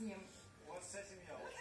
ним. Вот с этим я очень.